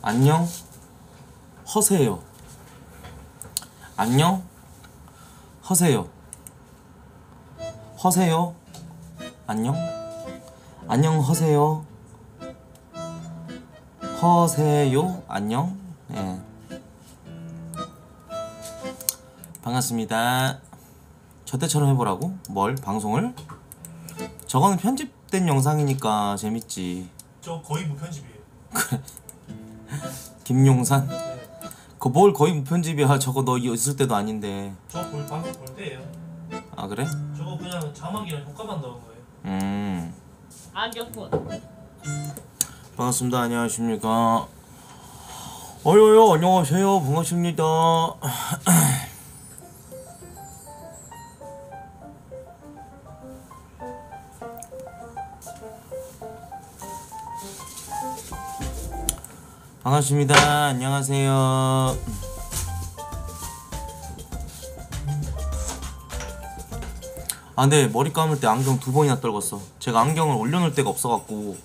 안녕? 허세요. 안녕? 허세요. 허세요? 안녕? 안녕 허세요. 허세요? 안녕? 예. 반갑습니다. 저 때처럼 해보라고? 뭘? 방송을 저거는 편집된 영상이니까 재밌지. 저 거의 무편집이에요. 김용산? 네. 그뭘 거의 무편집이야. 저거 너 있을 때도 아닌데. 저 볼 방송 볼 때예요. 아 그래? 저거 그냥 자막이랑 효과만 넣은 거예요. 음. 안경꾼. 반갑습니다. 안녕하십니까. 어여여 안녕하세요. 반갑습니다 반갑습니다 안녕하세요 아 근데 머리 감을 때 안경 두 번이나 떨궜어 제가 안경을 올려놓을 데가 없어갖고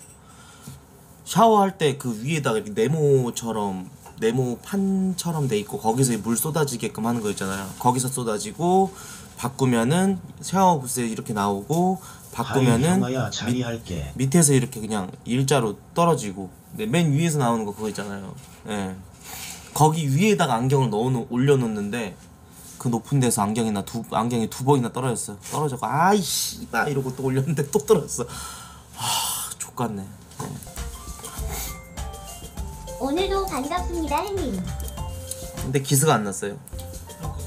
샤워할 때 그 위에다가 네모처럼 네모 판처럼 돼 있고 거기서 물 쏟아지게끔 하는 거 있잖아요. 거기서 쏟아지고 바꾸면은 샤워 부스에 이렇게 나오고 바꾸면은 자리할게. 밑에서 이렇게 그냥 일자로 떨어지고 네, 맨 위에서 나오는 거 그거 있잖아요. 예. 거기 위에다가 안경을 넣어 올려놓는데 그 높은 데서 안경이 나 두 안경이 두 번이나 떨어졌어요. 떨어져고 아이 씨바 이러고 또 올렸는데 또 떨어졌어. 아 족같네. 네. 오늘도 반갑습니다, 햇님. 근데 기스가 안 났어요. 그거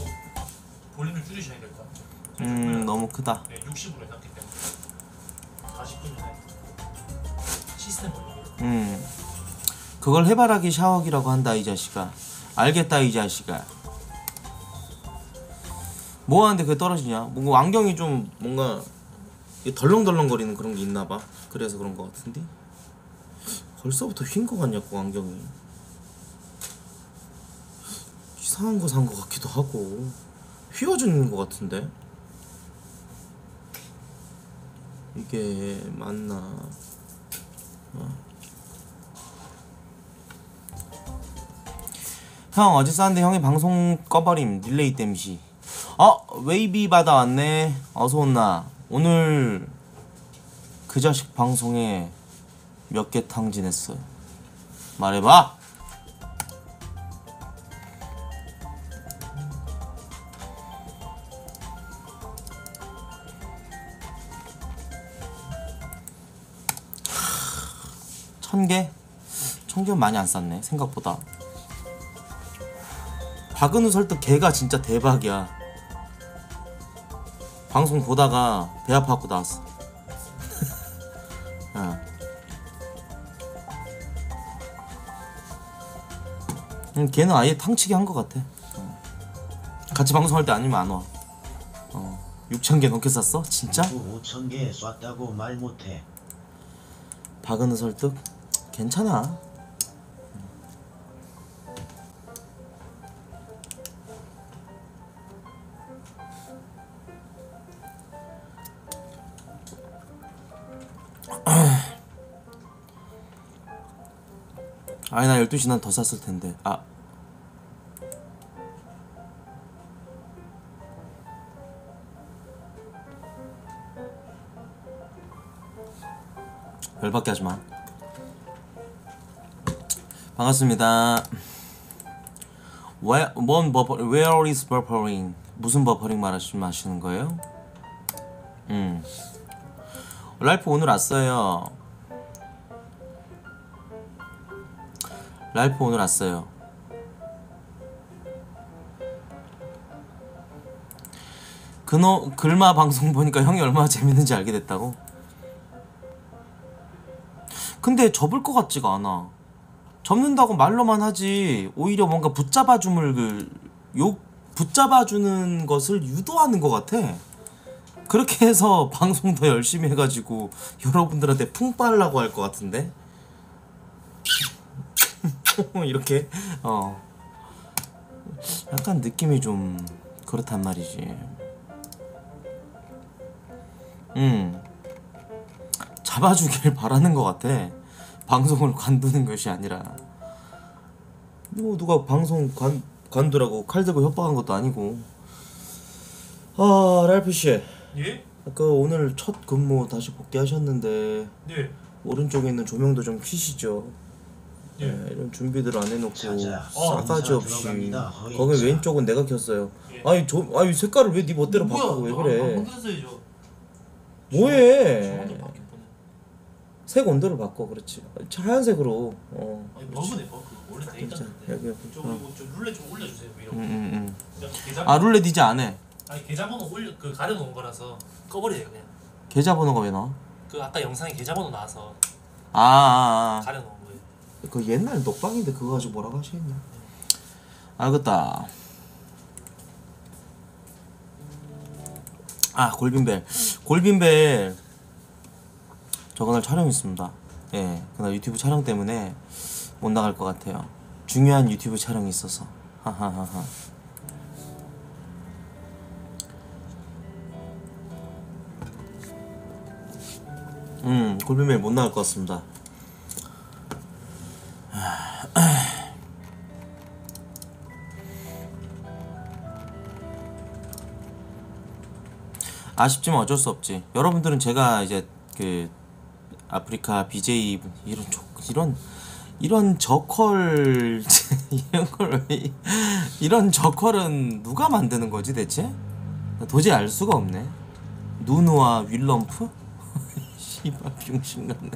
볼륨을 줄이셔야 될것 같아요. 음 너무 크다. 네, 60으로 해놨기 때문에 40분 전에 시스템 볼륨이요. 음 그걸 해바라기 샤워기라고 한다 이 자식아. 알겠다 이 자식아. 뭐 하는데 그게 떨어지냐? 뭔가 안경이 좀 뭔가 덜렁덜렁거리는 그런 게 있나 봐. 그래서 그런 거 같은데. 벌써부터 휜 거 같냐고 안경이. 이상한 거 산 거 같기도 하고 휘어지는 거 같은데. 이게 맞나? 형 어제 쌌는데 형이 방송 꺼버림 delay 땜시 어 웨이비 받아왔네. 어서 온나. 오늘 그 자식 방송에 몇 개 탕진했어 말해봐. 천 개? 천 개는 많이 안 쌌네 생각보다 박은우 설득 걔가 진짜 대박이야. 방송 보다가 배 아파갖고 나왔어. 야. 음, 걔는 아예 탕치기 한 것 같아. 어. 같이 방송할 때 아니면 안 와. 어. 6천 개 넘게 쌌어? 진짜? 5천 개 쐈다고 말 못해. 박은우 설득? 괜찮아. 아니 나 12시 난 더 샀을 텐데. 아. 열받게 하지마. 반갑습니다. Where, 뭔 버퍼, where is buffering? 무슨 버퍼링 말하시는 거예요? 음. 랄프 오늘 왔어요 랄프 오늘 왔어요. 그노 글마 방송 보니까 형이 얼마나 재밌는지 알게 됐다고. 근데 접을 것 같지가 않아. 접는다고 말로만 하지 오히려 뭔가 붙잡아줌을 그, 요 붙잡아주는 것을 유도하는 것 같아. 그렇게 해서 방송 더 열심히 해가지고 여러분들한테 풍 빨라고 할 것 같은데. 이렇게 어 약간 느낌이 좀 그렇단 말이지 음 잡아주길 바라는 것 같아. 방송을 관두는 것이 아니라. 뭐 누가 방송 관 관두라고 칼 들고 협박한 것도 아니고. 아 랄피 씨, 예? 아까 오늘 첫 근무 다시 복귀하셨는데 네. 오른쪽에 있는 조명도 좀 켜시죠. 예. 네, 이런 준비들 안 해놓고 자자, 싸가지 어, 없이 거기 자. 왼쪽은 내가 켰어요. 예. 아니 저 아니 색깔을 왜 네 멋대로 바꾸고 왜 그래? 뭐해? 색 온도를 바꿔 그렇지. 하얀색으로. 어. 아니 버그네 버그. 원래 돼 진짜 있었는데. 여기 여기. 저 어. 저 룰렛 좀 올려주세요. 뭐 이런 거. 응응응. 계좌 아 룰렛 이제 안 해. 아니 계좌번호 올려 그 가려놓은 거라서 꺼버려요 그냥. 계좌번호가 왜 나와? 그 아까 영상에 계좌번호 나와서 아, 아, 아. 가려놓은 거예요. 그 옛날 녹방인데 그거 가지고 뭐라고 하시겠냐? 알겠다. 아 골빈벨 골빈벨 저 그날 촬영 있습니다. 예, 그날 유튜브 촬영 때문에 못 나갈 것 같아요. 중요한 유튜브 촬영이 있어서. 하하하하. 음, 골빈벨 못 나갈 것 같습니다. 아쉽지만 어쩔 수 없지. 여러분들은 제가 이제 그 아프리카 BJ 분- 이런 조, 이런 이런 저컬 이런 걸 왜- 이런 저컬은 누가 만드는 거지 대체? 나 도저히 알 수가 없네. 누누와 윌럼프? 씨발 병신 같네.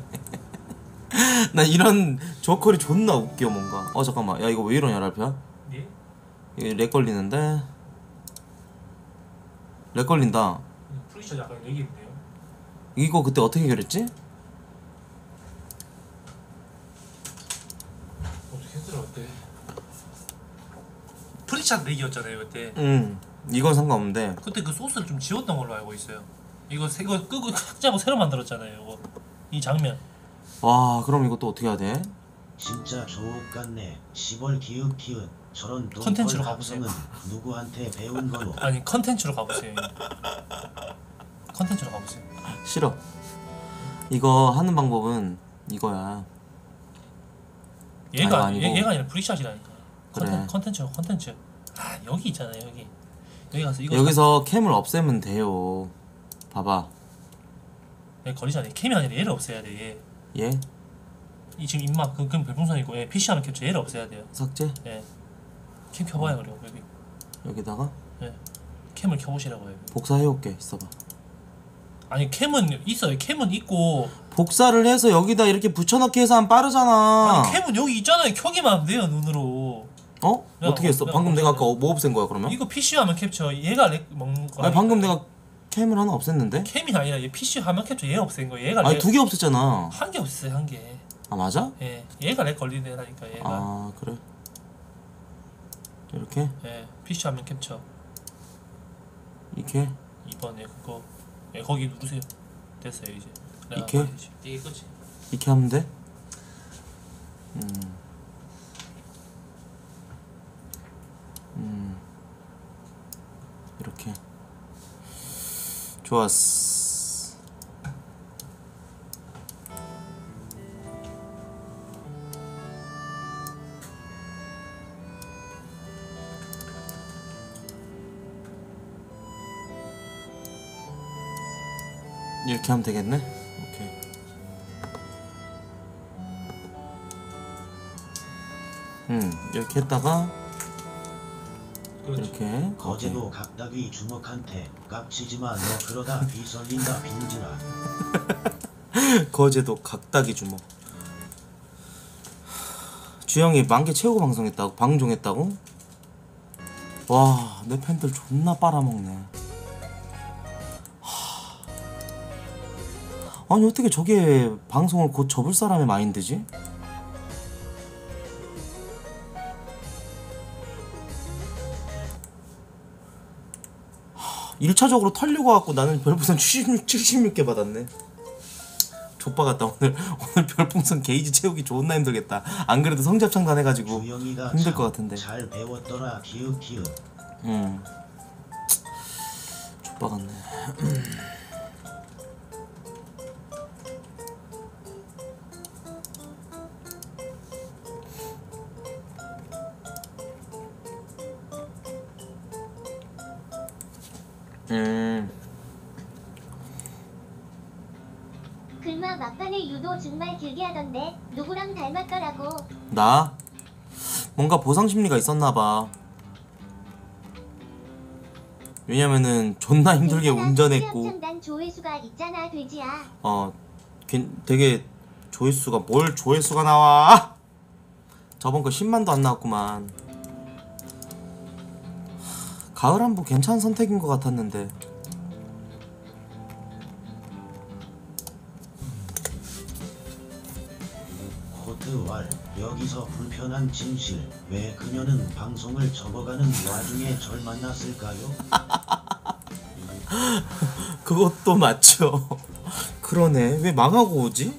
나 이런 저컬이 존나 웃겨 뭔가. 어 잠깐만. 야 이거 왜 이러냐 랄피야? 예? 이거 lag 걸리는데. lag 걸린다. 음, 프릭샷 약간 여기 있네요. 이거 그때 어떻게 해결했지? 어떻게 했더라 그때? 프릭샷 lag이었잖아요 그때. 응. 이건 상관없는데. 그때 그 소스를 좀 지웠던 걸로 알고 있어요. 이거 새- 이거 끄고 삭제하고 새로 만들었잖아요. 이거 이 장면. 와 그럼 이거 또 어떻게 해야 돼? 진짜 조옥 같네. 시벌 기읍 기읍. 저런 컨텐츠로 가보세요. 누구한테 배운 거로? 아니 컨텐츠로 가보세요. 컨텐츠로 가보세요. 싫어. 이거 하는 방법은 이거야. 얘가 아니, 아니, 아니고. 얘, 가 아니라 프릭샷이라니까. 그래. 컨텐, 컨텐츠 컨텐츠. 아 여기 있잖아요 여기. 여기 가서 이거 여기서 캠을 없애면 돼요. 봐봐. 얘 걸리잖아요. 캠이 아니라 얘를 없애야 돼. 얘. 얘이 지금 입막 그, 그 별풍선이고 얘 PC 화면 캡처 얘를 없애야 돼요. 삭제 예. 캠 켜봐요 그리고 여기. 여기다가 예. 캠을 켜보시라고 해요. 복사해올게. 있어봐. 아니 캠은 있어요. 캠은 있고 복사를 해서 여기다 이렇게 붙여넣기 해서 하면 빠르잖아. 아니 캠은 여기 있잖아요. 켜기만 하면 돼요 눈으로. 어? 야, 어떻게 했어? 야, 방금 야, 내가 야. 아까 뭐 없앤 거야 그러면? 이거 PC 화면 캡처 얘가 lag 먹는 거. 아니 방금. 내가 캠을 하나 없앴는데? 캠이 아니라 얘 PC 화면 캡처 얘 없앤 거. 얘가 아니 lag- 두 개 없앴잖아. 한 개 없어요 한 개. 아 맞아? 예. 얘가 lag 걸리는 애라니까 얘가. 아 그래. 이렇게 예. PC 화면 캡처. 이렇게 2번에 그거. 예 거기 누르세요. 됐어요 이제. 내가 이렇게? 이게 끝이. 이렇게 하면 돼? 음. 음. 이렇게. 좋았어. 이렇게 하면 되겠네? 오케이. 음 이렇게 했다가. 이렇게 거제도 각다귀 주먹한테 깝치지마 너 그러다 비 설린다 빈지라. 오케이. 거제도 각다기 주먹 주영이 만개 채우고 방송했다고 방종했다고? 와 내 팬들 존나 빨아먹네 하... 아니 어떻게 저게 방송을 곧 접을 사람의 마인드지? 1차적으로 털리고 갖고 나는 별풍선 76, 76개 받았네. 족바 같다 오늘 오늘 별풍선 게이지 채우기 존나 힘들겠다. 안 그래도 성잡창단 해가지고 힘들 참것 같은데. 잘 배웠더라. 기읍 기읍. 음 족바 같네 음 글마 막판에 유도 정말 길게 하던데 누구랑 닮았더라고. 나 뭔가 보상 심리가 있었나 봐. 왜냐면은 존나 힘들게 괜찮아, 운전했고 조회수가 있잖아 돼지야. 어 괜- 되게 조회수가 뭘 조회수가 나와? 저번 거 10만도 안 나왔구만. 하, 가을 한부 괜찮은 선택인 것 같았는데 코트왈 여기서 불편한 진실 왜 그녀는 방송을 접어가는 와중에 절 만났을까요? 그것도 맞죠. 그러네. 왜 망하고 오지?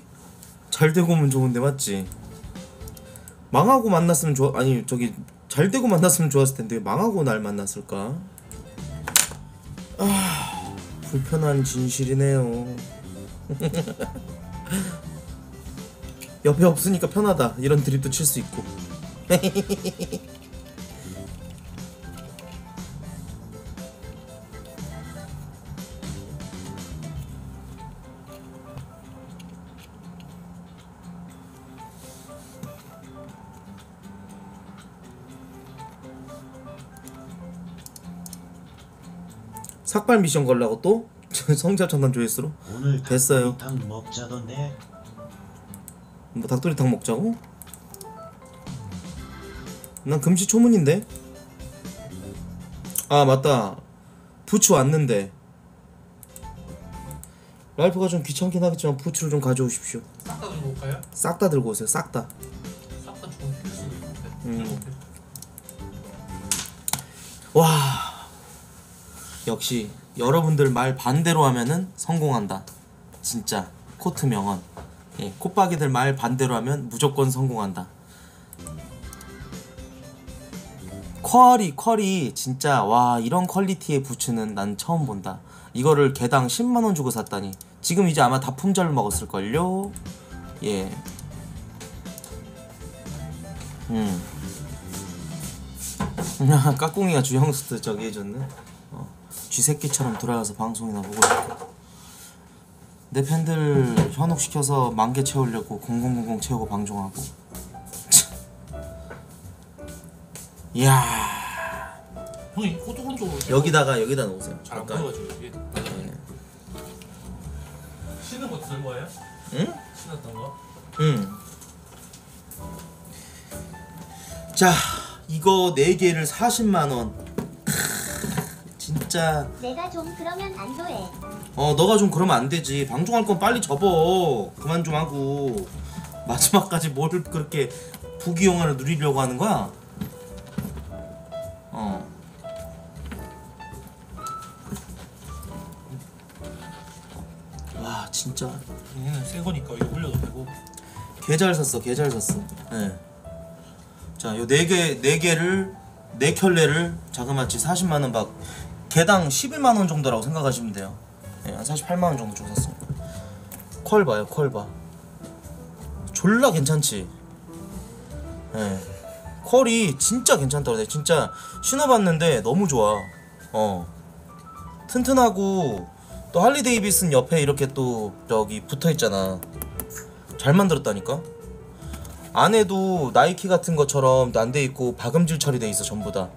잘 되고 오면 좋은데 맞지? 망하고 만났으면 좋아 아니 저기 잘 되고 만났으면 좋았을 텐데 왜 망하고 날 만났을까? 아 불편한 진실이네요. 옆에 없으니까 편하다 이런 드립도 칠 수 있고. 삭발 미션 걸라고 또 성자 전담 조회수로 오늘 됐어요. 닭도리탕 먹자던데 뭐 닭도리탕 먹자고? 난 금시 초문인데. 아 맞다. 부추 왔는데. 랄프가 좀 귀찮긴 하겠지만 부추를 좀 가져오십시오. 싹 다 들고 올까요? 싹 다 들고 오세요. 싹 다. 싹 다 좋은 필수도 있는데. 음. 와. 역시 여러분들 말 반대로 하면은 성공한다. 진짜 코트 명언. 예, 콧박이들 말 반대로 하면 무조건 성공한다. 퀄이 퀄이 진짜 와 이런 퀄리티의 부츠는 난 처음 본다. 이거를 개당 10만 원 주고 샀다니. 지금 이제 아마 다 품절 먹었을 걸요. 예. 음. 까꿍이가 주형수트 저기 해줬네. 어, 쥐새끼처럼 돌아가서 방송이나 보고 있고. 내 팬들 현혹시켜서 만 개 채우려고 0000 채우고 방송하고. 참. 이야 형이 호두 오른쪽으로 여기다가 여기다 놓으세요. 잘안 가까이. 보여가지고 이게 거 들은 거예요? 응? 신었던 거? 응. 자 이거 4 개를 40만 원. 진짜. 내가 좀 그러면 안 도해. 어 너가 좀 그러면 안 되지. 방송할 건 빨리 접어. 그만 좀 하고. 마지막까지 뭘 그렇게 부귀 영화를 누리려고 하는 거야? 어. 와 진짜. 얘는 새 거니까 이거 올려도 되고. 개 잘 샀어 개 잘 샀어. 예. 자요 네 개 네 개를 네 켤레를 자그마치 40만 원박 개당 11만 원 정도라고 생각하시면 돼요. 예, 한 48만 원 정도 주고 샀습니다. 퀄 봐요 퀄봐. 졸라 괜찮지? 예. 퀄이 진짜 해 진짜 신어봤는데 너무 좋아. 어. 튼튼하고 또 할리 데이비슨 옆에 이렇게 또 저기 붙어 있잖아. 잘 만들었다니까? 안에도 나이키 같은 것처럼 안 돼 있고 박음질 처리돼 있어 전부 다.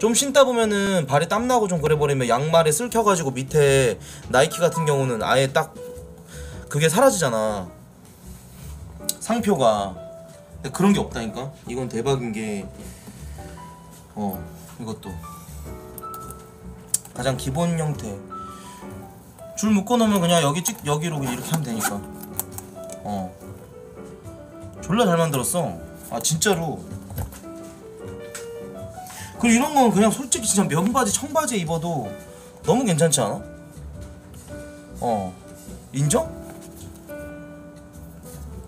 좀 신다 보면은 발에 땀 나고 좀 그래 버리면 양말에 쓸켜가지고 밑에 나이키 같은 경우는 아예 딱 그게 사라지잖아. 상표가. 그런 게 없다니까. 이건 대박인 게. 어 이것도 가장 기본 형태. 줄 묶어 놓으면 그냥 여기 찍 여기로 이렇게 하면 되니까. 어. 졸라 잘 만들었어. 아 진짜로. 그리고 이런 건 그냥 솔직히 진짜 면바지 청바지에 입어도 너무 괜찮지 않아? 어 인정?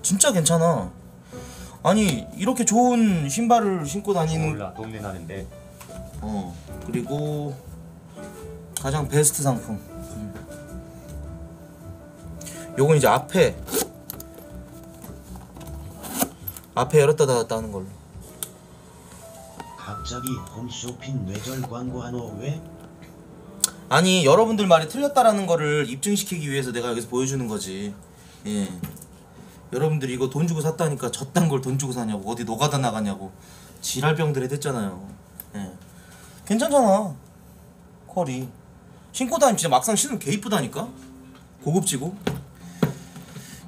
진짜 괜찮아. 아니 이렇게 좋은 신발을 신고 다니는 몰라 동네 나는데 어 그리고 가장 베스트 상품 음. 요건 이제 앞에 앞에 열었다 닫았다 하는 걸로 갑자기 홈쇼핑 뇌절 광고하노 왜? 아니 여러분들 말이 틀렸다라는 거를 입증시키기 위해서 내가 여기서 보여주는 거지. 예. 여러분들이 이거 돈 주고 샀다니까 저딴 걸 돈 주고 사냐고 어디 노가다 나가냐고 지랄병들 해댔잖아요. 예. 괜찮잖아. 컬이 신고 다니면 진짜 막상 신으면 개 이쁘다니까. 고급지고.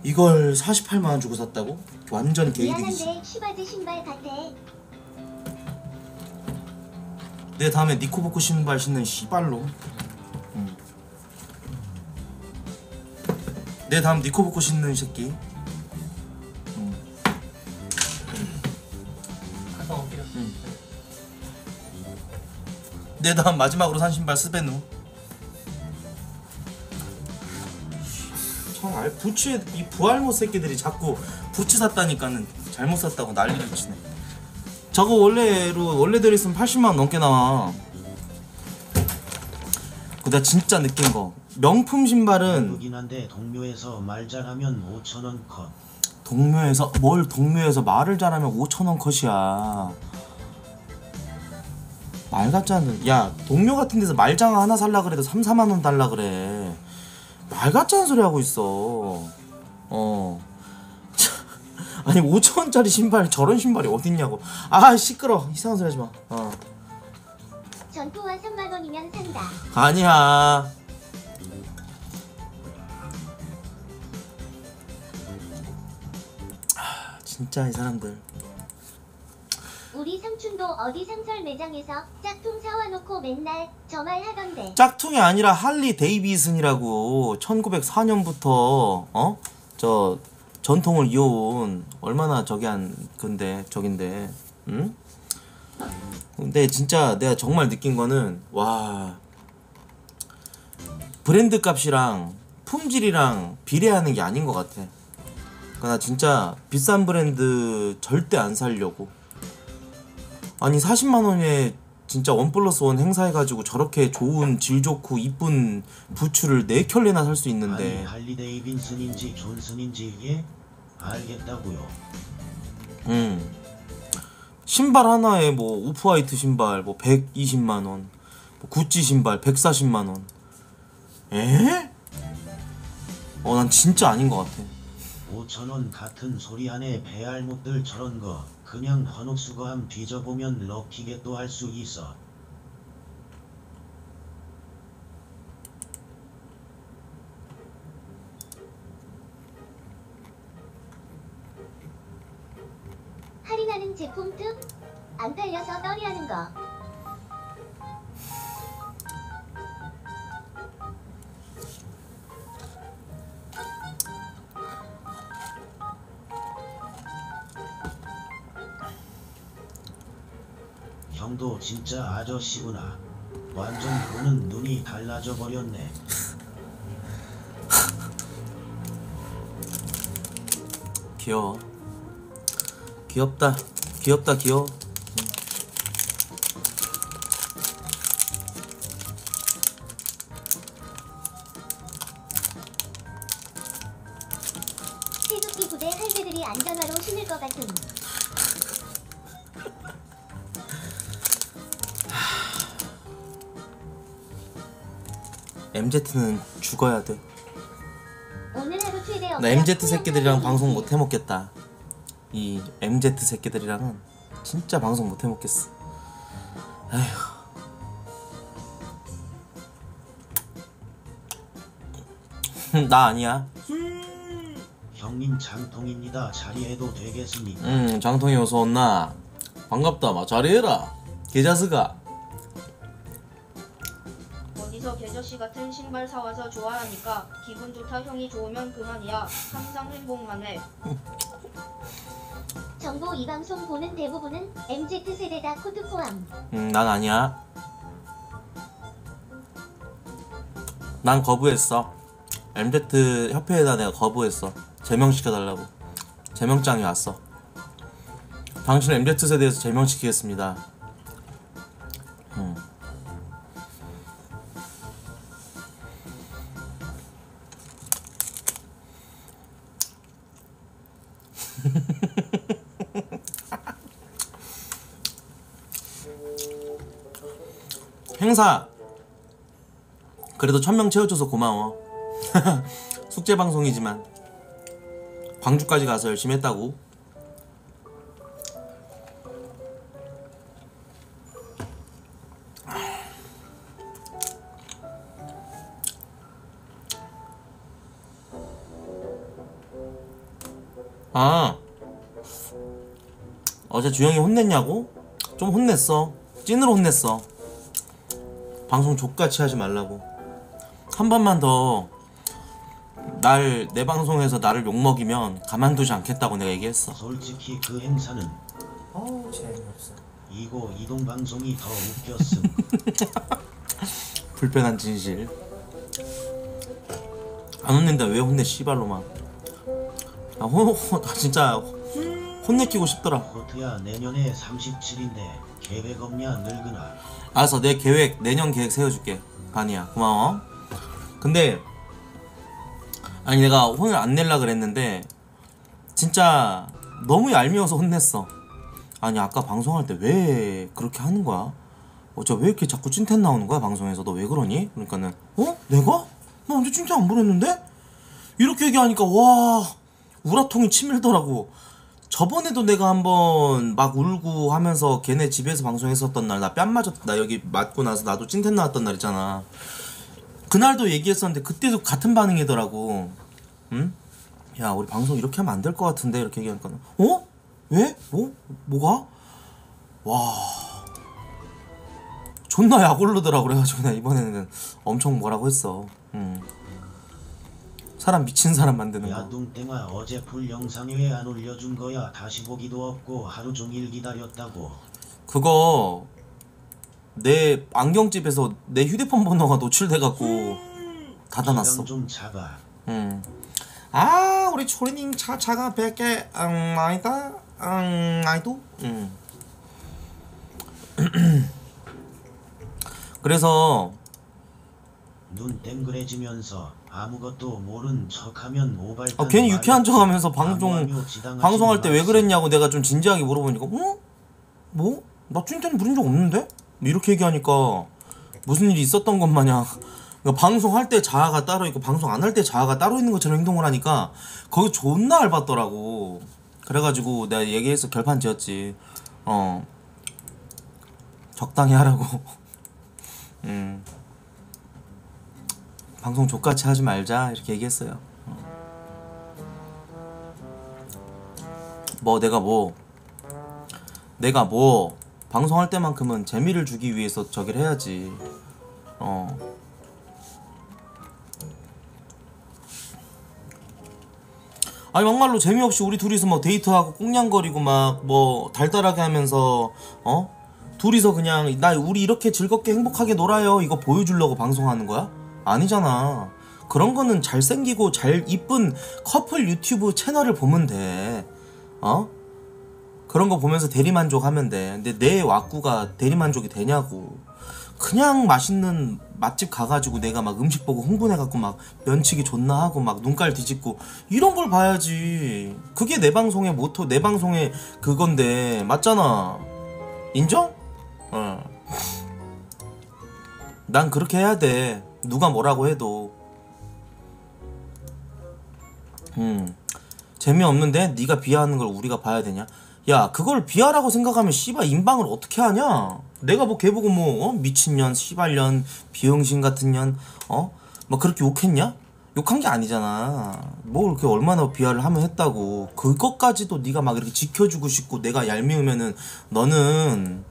이걸 48만 원 주고 샀다고? 완전 개이득이지. 미안한데 시바지 신발 같아. 내 다음에 니코보코 신발 신는 씨발로. 응. 내 다음 니코보코 신는 새끼. 내 다음 마지막으로 산 신발 스베누. 참, 알 부츠에 이 부알모 새끼들이 자꾸 부츠 샀다니까는 잘못 샀다고 난리를 치네. 저거 원래로 원래대로 있으면 80만 원 넘게 나와. 그나 진짜 느낀 거 명품 신발은 그긴 한데 동묘에서 말 잘하면 5천원 컷. 동묘에서 뭘 동묘에서 말을 잘하면 5천 원 컷이야. 말 같지 않은 야 동묘 같은 데서 말장아 하나 살라 그래도 3, 4만 원 달라 그래. 말 같지 않은 소리 하고 있어. 어. 아니 5천 원짜리 신발 저런 신발이 어딨냐고. 아 시끄러 이상한 소리 하지 마. 어. 전투화 3만 원이면 산다. 아니야. 아, 진짜 이 사람들. 우리 삼촌도 어디 상설 매장에서 짝퉁 사와놓고 맨날 저 말 하던데. 짝퉁이 아니라 할리 데이비슨이라고 1904년부터 어? 저 전통을 이어온 얼마나 저기 한 근데 저긴데 응? 근데 진짜 내가 정말 느낀 거는 와 브랜드 값이랑 품질이랑 비례하는 게 아닌 것 같아. 그러니까 나 진짜 비싼 브랜드 절대 안 살려고. 아니 40만 원에 진짜 one plus one 행사해가지고 저렇게 좋은 질 좋고 이쁜 부츠를 네 켤레나 살수 아니 있는데 할리 데이비슨인지 존슨인지 이게 알겠다고요. 음 신발 하나에 뭐 오프화이트 신발 뭐 120만 원, 뭐 구찌 신발 140만 원. 에? 어 난 진짜 아닌 것 같아. 5천원 같은 소리 안에 배알못들 저런 거 그냥 헌옥수거 함 뒤져보면 럭키겟도 할 수 있어. 할인하는 제품 특? 안 팔려서 떨이하는 거. 진짜 아저씨구나. 완전 보는 눈이 달라져 버렸네. 귀여워. 귀엽다. 귀엽다 귀여워. MZ는 죽어야 돼. 나 MZ 새끼들이랑 방송 못 해먹겠다. 이 MZ 새끼들이랑은 진짜 방송 못 해먹겠어. 에휴. 나 아니야. 형님 장통입니다. 자리해도 되겠습니까? 응, 장통이 어서 온나. 반갑다. 마 자리해라. 계자스가. 신발 사와서 좋아하니까 기분 좋다 형이 좋으면 그만이야 항상 행복만 해 정보 이 방송 보는 대부분은 MZ 세대다 코드 포함. 응, 난 아니야. 난 거부했어. MZ 협회에다 내가 거부했어. 제명시켜달라고. 제명장이 왔어. 당신을 MZ 세대에서 제명시키겠습니다. 행사 그래도 천명 채워줘서 고마워. 숙제 방송이지만 광주까지 가서 열심히 했다고. 아 어제 주영이 혼냈냐고? 좀 혼냈어 찐으로 혼냈어 방송 족같이 하지 말라고 한 번만 더 날 내 방송에서 나를 욕먹이면 가만두지 않겠다고 내가 얘기했어 솔직히 그 행사는 어우 재미없어. 이고 이동 방송이 더 웃겼음. 불편한 진실 안 혼낸다 왜 혼내 씨발로만 아, 호, 호, 나 진짜 혼내키고 싶더라 호트야 내년에 37인데 계획 없냐 늙으나. 알았어 내 계획 내년 계획 세워줄게. 반이야. 고마워. 근데 아니 내가 혼을 안 낼라 그랬는데 진짜 너무 얄미워서 혼냈어. 아니 아까 방송할 때 왜 그렇게 하는 거야? 어째 왜 이렇게 자꾸 찐텐 나오는 거야 방송에서? 너 왜 그러니? 그러니까는 어? 내가? 나 언제 찐텐 안 보냈는데? 이렇게 얘기하니까 와 우라통이 치밀더라고 저번에도 내가 한번 막 울고 하면서 걔네 집에서 방송했었던 날 나 뺨 맞았 나 여기 맞고 나서 나도 찐텐 나왔던 날 있잖아 그날도 얘기했었는데 그때도 같은 반응이더라고 응? 야 우리 방송 이렇게 하면 안 될 것 같은데 이렇게 얘기하니까 어? 왜? 뭐? 뭐가? 와 존나 약올르더라 그래가지고 나 이번에는 엄청 뭐라고 했어 응. 사람 미친 사람 만드는 거 야둥땡아 어제 풀 영상 왜 안 올려준 거야 다시 보기도 없고 하루 종일 기다렸다고. 그거 내 안경집에서 내 휴대폰 번호가 노출돼갖고 닫아놨어. 기강 좀 작아. 응. 아 우리 초리님 차 차가 100개 응 아니다 응 아이도 응. 그래서 눈 땡그레지면서 아무것도 모른 척하면 오발단 아, 괜히 유쾌한. 척하면서 방송 방송할 때 왜. 그랬냐고 내가 좀 진지하게 물어보니까 어? 뭐? 나 찐텐 부른 적 없는데? 뭐 이렇게 얘기하니까 무슨 일이 있었던 것 마냥 그러니까 방송할 때 자아가 따로 있고 방송 안 할 때 자아가 따로 있는 것처럼 행동을 하니까 거기 존나 알받더라고 그래가지고 내가 얘기해서 결판 지었지 어 적당히 하라고 음 방송 족같이 하지 말자 이렇게 얘기했어요. 뭐 내가 뭐 내가 뭐 방송할 때만큼은 재미를 주기 위해서 저기를 해야지. 어. 아니 막말로 재미없이 우리 둘이서 뭐 데이트하고 꽁냥거리고 막 뭐 달달하게 하면서 어? 둘이서 그냥 나 우리 이렇게 즐겁게 행복하게 놀아요. 이거 보여주려고 방송하는 거야 아니잖아 그런 거는 잘생기고 잘 이쁜 커플 유튜브 채널을 보면 돼 어? 그런 거 보면서 대리만족 하면 돼. 근데 내 왁구가 대리만족이 되냐고. 그냥 맛있는 맛집 가가지고 내가 막 음식 보고 흥분해갖고 막 면치기 존나 하고 막 눈깔 뒤집고 이런 걸 봐야지. 그게 내 방송의 모토, 내 방송의 그건데. 맞잖아. 인정? 어. 난 그렇게 해야 돼. 누가 뭐라고 해도. 음. 재미없는데 네가 비하하는 걸 우리가 봐야 되냐? 야 그걸 비하라고 생각하면 씨발 인방을 어떻게 하냐? 내가 뭐 걔보고 뭐 어? 미친년, 씨발년, 비응신 같은 년, 어? 뭐 그렇게 욕했냐? 욕한 게 아니잖아. 뭐 이렇게 얼마나 비하를 하면 했다고. 그것까지도 네가 막 이렇게 지켜주고 싶고 내가 얄미우면은 너는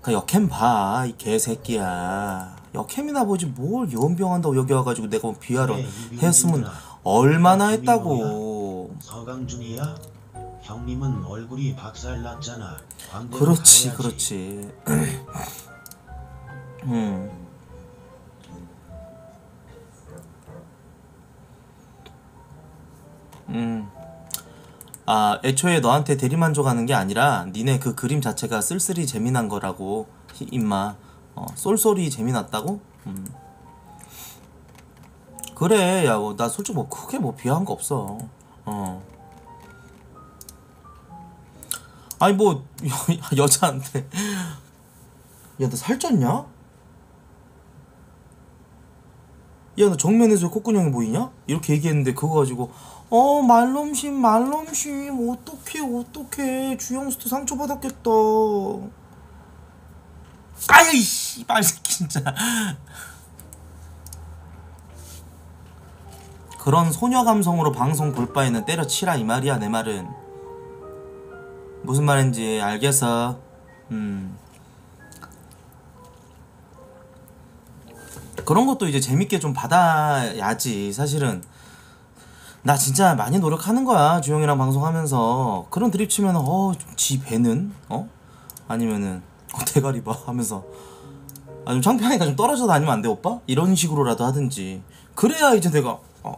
그 역캠 봐, 이 개새끼야. 역캠이나 보지 뭘 연병한다고 여기 와가지고 내가 뭐 비하를 이병준이구나. 했으면 얼마나 아, 했다고. 서강준이야? 형님은 얼굴이 박살났잖아. 그렇지. 그렇지. 음. 음. 아, 애초에 너한테 대리만족하는 게 아니라 니네 그 그림 자체가 쓸쓸히 재미난 거라고. 히- 임마. 어, 쏠쏠이 재미났다고? 음. 그래, 야, 뭐, 나 솔직히 뭐 크게 뭐 비하한 거 없어. 어. 아니 뭐 여, 여자한테 야 너 살쪘냐? 야 너 정면에서 왜 콧구멍이 보이냐? 이렇게 얘기했는데 그거 가지고 어 말놈심 말놈심 어떡해 어떡해 주영수도 상처받았겠다 아야 이 씨발 새끼 진짜. 그런 소녀 감성으로 방송 볼 바에는 때려치라 이 말이야 내 말은. 무슨 말인지 알겠어? 음. 그런 것도 이제 재밌게 좀 받아야지 사실은. 나 진짜 많이 노력하는 거야 주영이랑 방송하면서. 그런 드립 치면 어지 배는? 어? 아니면은 어, 대가리 봐 하면서. 아 좀 창피하니까 좀 떨어져 다니면 안 돼 오빠? 이런 식으로라도 하든지. 그래야 이제 내가 어.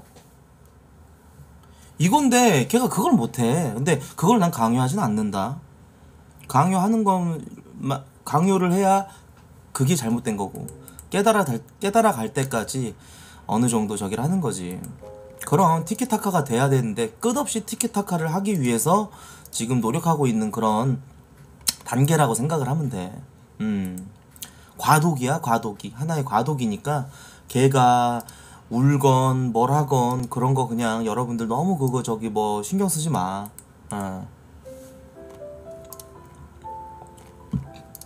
이건데 걔가 그걸 못해. 근데 그걸 난 강요하진 않는다. 강요하는 건 마- 강요를 해야 그게 잘못된 거고. 깨달아 달- 깨달아 갈 때까지 어느 정도 저기를 하는 거지. 그럼 티키타카가 돼야 되는데 끝없이 티키타카를 하기 위해서 지금 노력하고 있는 그런 단계라고 생각을 하면 돼. 음. 과도기야, 과도기. 하나의 과도기니까 걔가 울건 뭘 하건 그런 거 그냥 여러분들 너무 그거 저기 뭐 신경 쓰지 마. 어.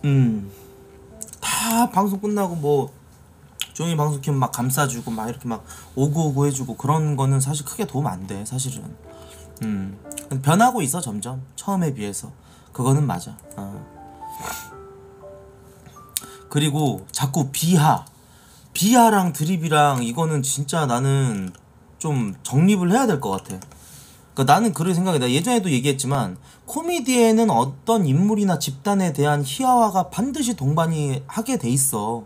음. 다 방송 끝나고 뭐 종이 방송 키면 막 감싸주고 막 이렇게 막 오구오구 해주고 그런 거는 사실 크게 도움 안 돼 사실은 음 변하고 있어 점점 처음에 비해서 그거는 맞아 어. 그리고 자꾸 비하 비하랑 드립이랑 이거는 진짜 나는 좀 정립을 해야 될 것 같아 그러니까 나는 그런 생각이 나 예전에도 얘기했지만 코미디에는 어떤 인물이나 집단에 대한 희화화가 반드시 동반이 하게 돼 있어.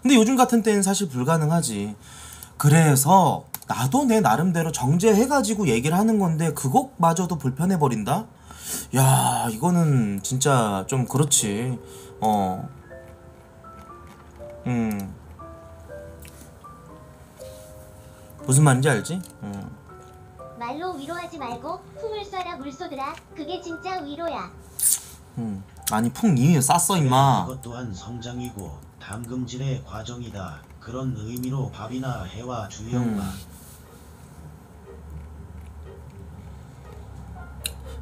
근데 요즘 같은 때는 사실 불가능하지. 그래서 나도 내 나름대로 정제해가지고 얘기를 하는 건데 그것마저도 불편해 버린다. 야 이거는 진짜 좀 그렇지. 어. 음. 무슨 말인지 알지? 음. 말로 위로하지 말고 풍을 쏴라 물쏘들아. 그게 진짜 위로야. 음. 아니 풍 이미 쌌어 임마. 그것 또한 성장이고 담금질의 과정이다. 그런 의미로 밥이나 해와 주영아. 음.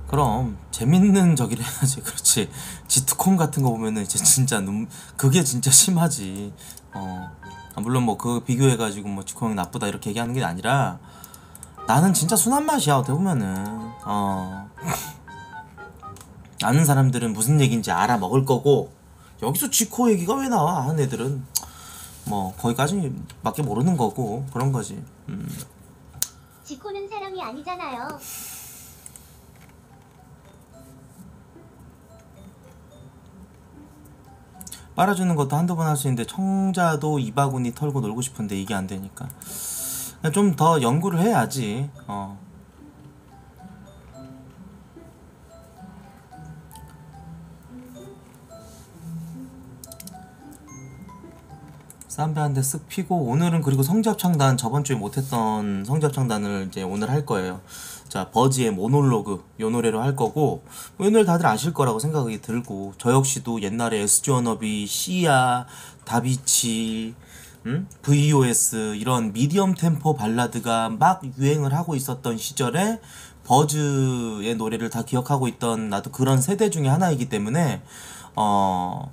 그럼 재밌는 저기를 해야지. 그렇지. 지트콤 같은 거 보면은 이제 진짜 눈 그게 진짜 심하지. 어. 아, 물론 뭐 그 비교해가지고 뭐 지코형 나쁘다 이렇게 얘기하는 게 아니라 나는 진짜 순한 맛이야 어떻게 보면은. 어. 아는 사람들은 무슨 얘기인지 알아 먹을 거고 여기서 지코 얘기가 왜 나와? 하는 애들은 뭐 거기까지 밖에 모르는 거고 그런 거지. 음. 지코는 사람이 아니잖아요. 빨아주는 것도 한두 번 할 수 있는데 청자도 이 바구니 털고 놀고 싶은데 이게 안 되니까 좀 더 연구를 해야지 어. 쌈배 한 대 쓱 피고 오늘은 그리고 성지합창단 저번 주에 못했던 성지합창단을 이제 오늘 할 거예요. 자 버지의 모놀로그 요 노래로 할 거고 뭐 이 노래 다들 아실 거라고 생각이 들고 저 역시도 옛날에 SG 워너비, 시아, 다비치, 음? VOS 이런 미디엄 템포 발라드가 막 유행을 하고 있었던 시절에 버즈의 노래를 다 기억하고 있던 나도 그런 세대 중에 하나이기 때문에 어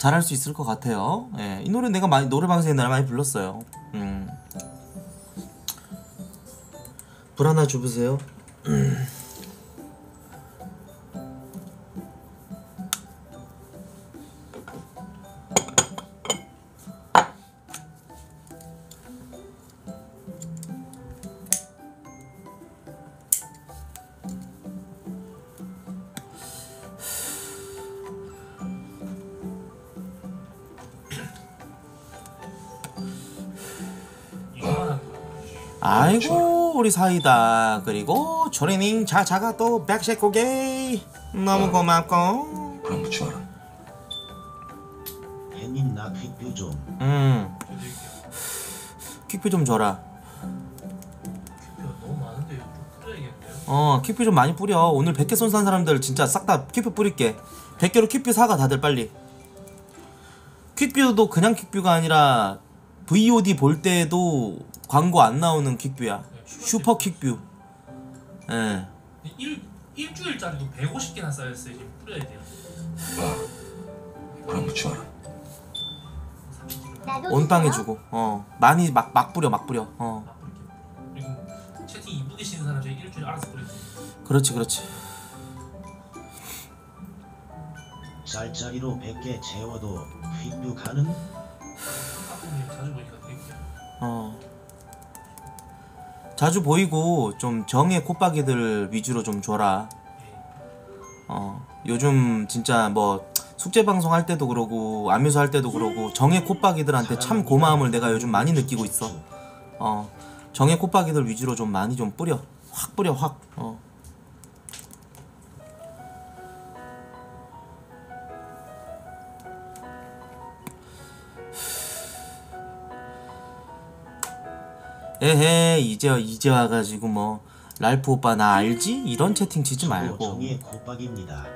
잘할 수 있을 것 같아요. 예, 이 노래 내가 많이 노래방에서 옛날에 많이 불렀어요. 음. 불 하나 주무세요. 우리 사이다 그리고 조리닝 자자가 또 백색 고개 너무 고맙고 그럼 붙여라. 햇님 나 퀵뷰 좀. 음. 퀵뷰 좀 줘라 큐피가 너무 많은데 이거 좀 뿌려야겠는데요? 어 퀵뷰 좀 많이 뿌려 오늘 100개 쏜 사람들 진짜 싹 다 퀵뷰 뿌릴게 100개로 퀵뷰 사가 다들 빨리 퀵뷰도 그냥 퀵뷰가 아니라 VOD 볼 때도 광고 안 나오는 퀵뷰야. 네, 슈퍼 퀵뷰. 예. 일 일주일짜리도 150개나 쌓였어요. 지금 뿌려야 돼요. 그런 거 좋아. 나도 온빵에 주세요. 주고. 어. 많이 막 막 뿌려 막 뿌려. 어. 그리고 채팅 이쁘게 치는 사람 저희 일주일 알아서 뿌려요. 그렇지 그렇지. 쌀짜리로 100개 채워도 휙뷰 가능? 가끔 자주 보니까 되게 어. 자주 보이고 좀 정의 콧박이들 위주로 좀 줘라. 예. 어. 요즘 진짜 뭐 숙제 방송 할 때도 그러고 안뮤수 할 때도 그러고 정의 콧박이들한테 참 고마움을 내가 요즘 많이 느끼고 있어. 어. 정의 콧박이들 위주로 좀 많이 좀 뿌려. 확 뿌려 확. 어. 에헤 이제 이제 와가지고 뭐 랄프 오빠 나 알지? 이런 채팅 치지 말고 정의 콧박입니다.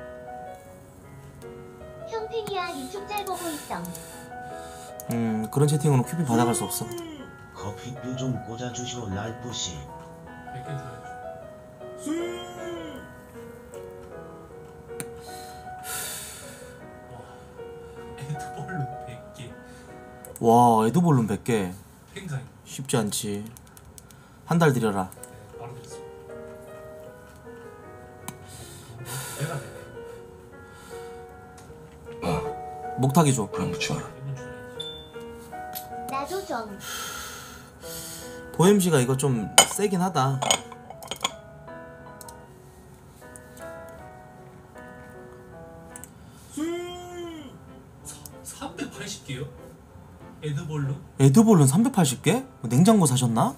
형 팬이야 유튜브 잘 보고 있어. 음 그런 채팅으로 큐비 받아갈 수 없어 커피뷰 좀 랄프씨. 100개 줘야죠. 와, 에드벌룬 100개. 와 에드볼룸 100개 굉장히 쉽지 않지 한 달 들여라. 목타기 줘. 이분 줘야지. 나도 좀. 보엠씨가 이거 좀 세긴 하다 에드벌룬? 에드볼룸 380개? 냉장고 사셨나?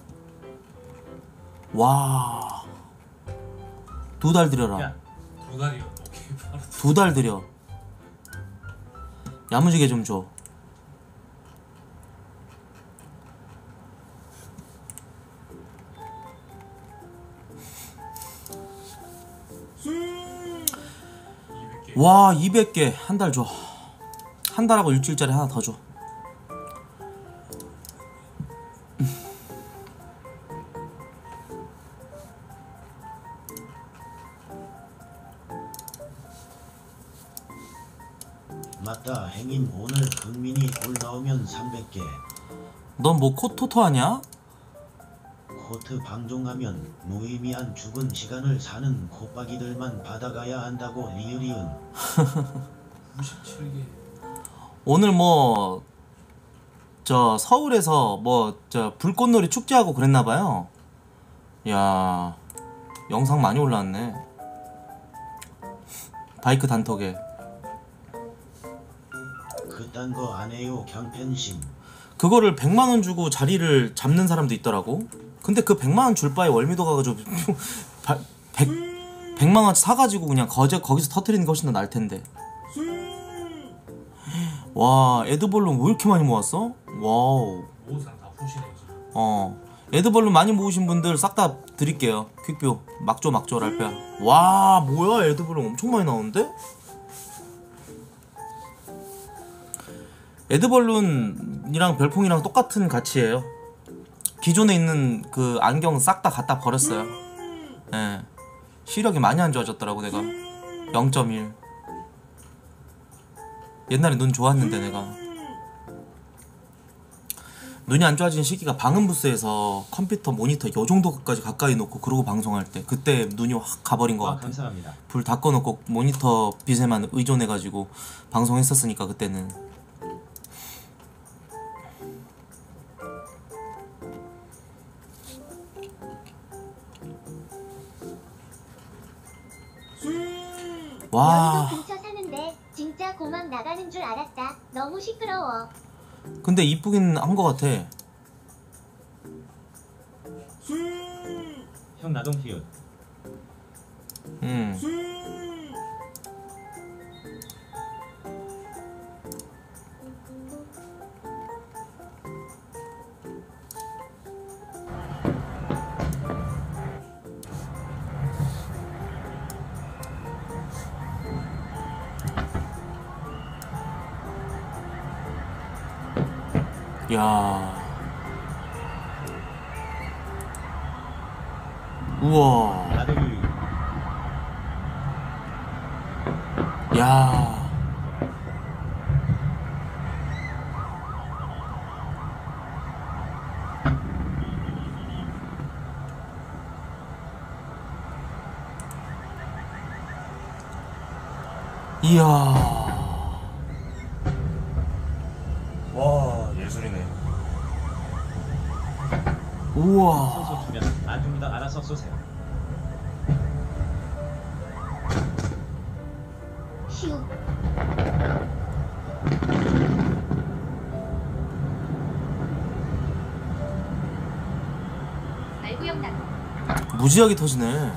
와. 두 달 들여라. 두 달이요. 두두달 들여. 야무지게 좀 줘. 개. 와, 200개 한 달 줘. 한 달하고 일주일짜리 하나 더 줘. 넌 뭐 코토토 하냐? 코트 방종하면 무의미한 죽은 시간을 사는 콧박이들만 받아가야 한다고 리을이은 97개. 오늘 뭐 저 서울에서 뭐 저 불꽃놀이 축제하고 그랬나 봐요. 야. 영상 많이 올라왔네. 바이크 단톡에. 그딴 거 안 해요 경펜심. 그거를 100만 원 주고 자리를 잡는 사람도 있더라고. 근데 그 100만 원 줄 바에 월미도 가가지고 100 100만 원 사가지고 그냥 거저 거기서 터트리는 게 훨씬 더 나을 텐데. 와 애드벌룬 왜 이렇게 많이 모았어? 와우. 어 애드벌룬 많이 모으신 분들 싹 다 드릴게요 퀵뷰 막줘 막줘 랄프야 와 뭐야 애드벌룬 엄청 많이 나오는데? 애드벌룬이랑 별풍이랑 똑같은 가치예요 기존에 있는 그 안경 싹 다 갖다 버렸어요 예 시력이 많이 안 좋아졌더라고 내가 0.1 옛날에 눈 좋았는데 내가 눈이 안 좋아진 시기가 방음부스에서 컴퓨터 모니터 요 정도까지 가까이 놓고 그러고 방송할 때 그때 눈이 확 가버린 것 아, 같아. 감사합니다. 불다 꺼놓고 모니터 빛에만 의존해가지고 방송했었으니까 그때는. 와 연도 근처 사는데 진짜 고막 나가는 줄 알았다. 너무 시끄러워. 근데 이쁘긴 한것 같아. 형 나동 히읗. 음. 야. 우와. 야. 이야. 무지하게 터지네.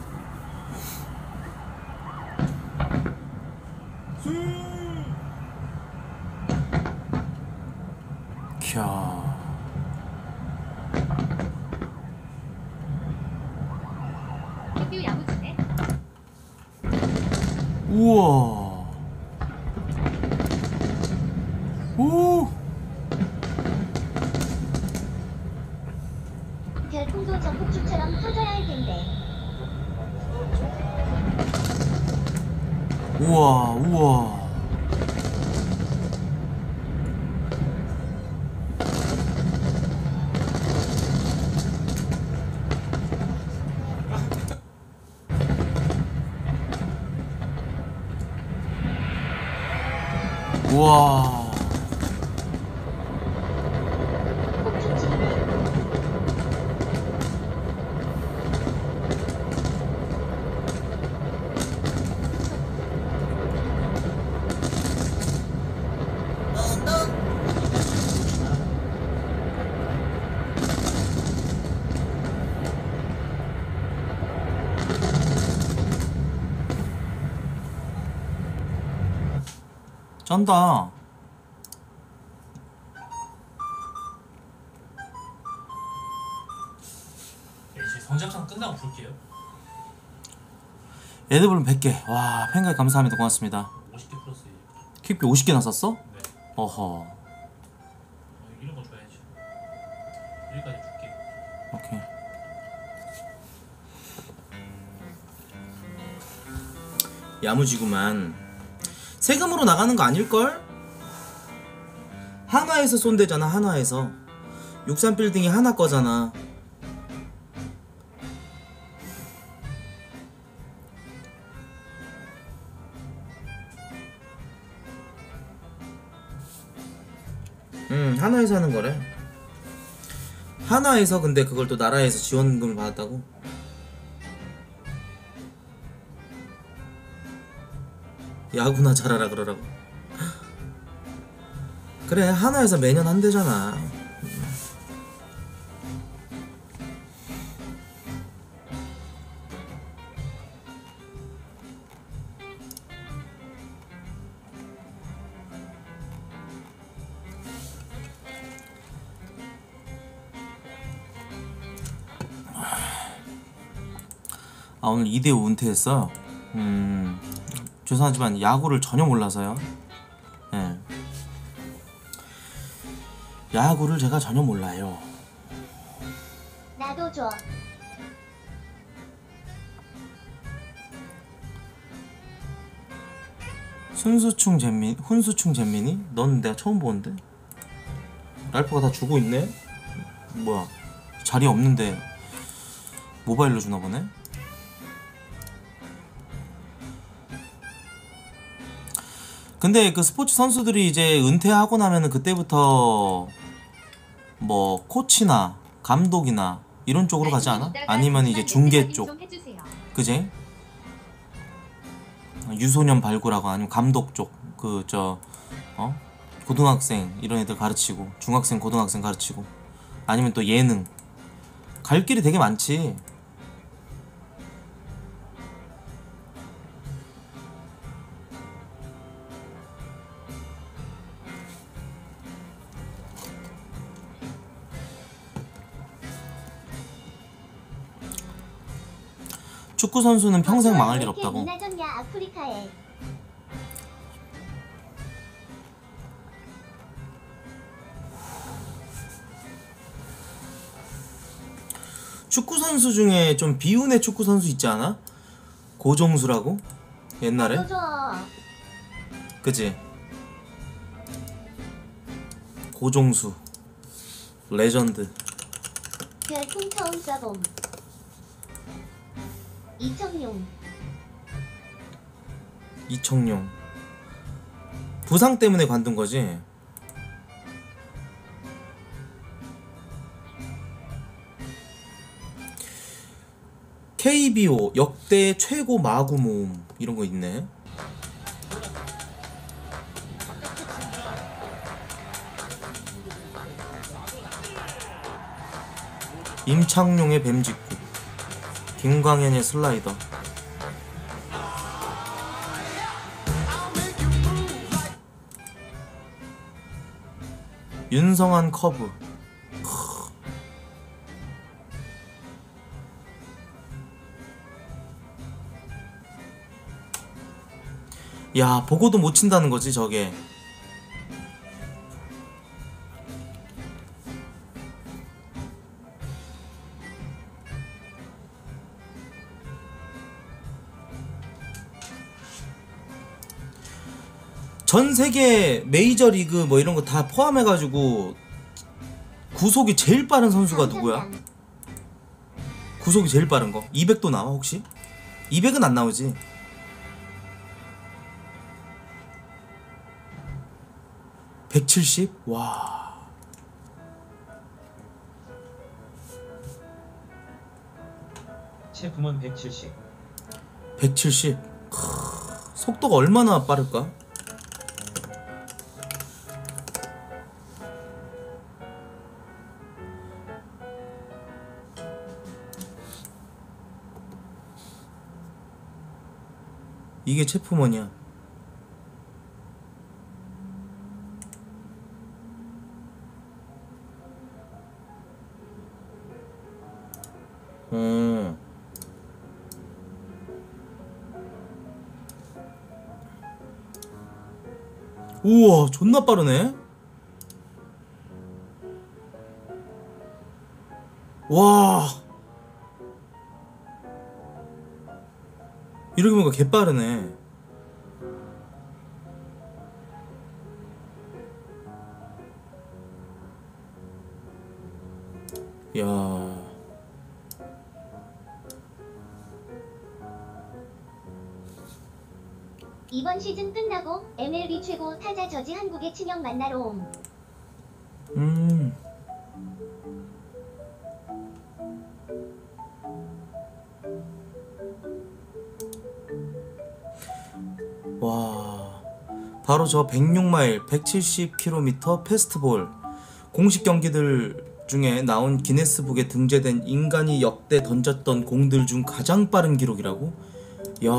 쩐다. 네, 이제 성장상 끝나고 볼게요. 에드블룸 100개. 와, 팬가이 감사합니다. 고맙습니다. 50개 플러스. 퀵비 50개나 샀어? 네. 어허. 어, 이런 거 줘야지. 여기까지 줄게. 오케이. 야무지구만. 세금으로 나가는 거 아닐걸? 하나에서 쏜대잖아, 하나에서. 63 빌딩이 하나 거잖아. 음, 하나에서 하는 거래. 하나에서 근데 그걸 또 나라에서 지원금을 받았다고? 야구나 잘하라 그러라고. 그래 하나에서 매년 한대잖아. 아 오늘 2대5 은퇴했어요? 음 죄송하지만 야구를 전혀 몰라서요 예. 야구를 제가 전혀 몰라요 나도 줘. 순수충 잼민 훈수충 잼민이? 넌 내가 처음 보는데 랄프가 다 주고 있네 뭐야 자리 없는데 모바일로 주나 보네 근데 그 스포츠 선수들이 이제 은퇴하고 나면은 그때부터 뭐 코치나 감독이나 이런 쪽으로 가지 않아? 아니면 이제 중계 쪽 그지? 유소년 발굴하고 아니면 감독 쪽 그 저 어? 고등학생 이런 애들 가르치고 중학생 고등학생 가르치고 아니면 또 예능 갈 길이 되게 많지 축구 선수는 평생 망할 일 없다고. 축구 선수 중에 좀 비운의 축구 선수 있지 않아? 고종수라고 옛날에. 그지 고종수 레전드 쏴봄. 이청용. 이청용. 부상 때문에 관둔 거지? KBO 역대 최고 마구 모음 이런 거 있네. 임창용의 뱀직구 김광현의 슬라이더. 윤성한 커브. 크. 야 보고도 못 친다는 거지 저게 전 세계 메이저 리그 뭐 이런 거 다 포함해 가지고 구속이 제일 빠른 선수가 누구야? 구속이 제일 빠른 거 200도 나와 혹시? 200은 안 나오지 170? 와 체품은 170. 170 크, 속도가 얼마나 빠를까? 이게 체프먼이야 어. 우와 존나 빠르네 개빠르네 야 이번 시즌 끝나고 MLB 최고 타자 저지 한국의 친형 만나러 옴. 음. 와. 바로 저 106마일 170km 패스트볼 공식 경기들 중에 나온 기네스북에 등재된 인간이 역대 던졌던 공들 중 가장 빠른 기록이라고? 야.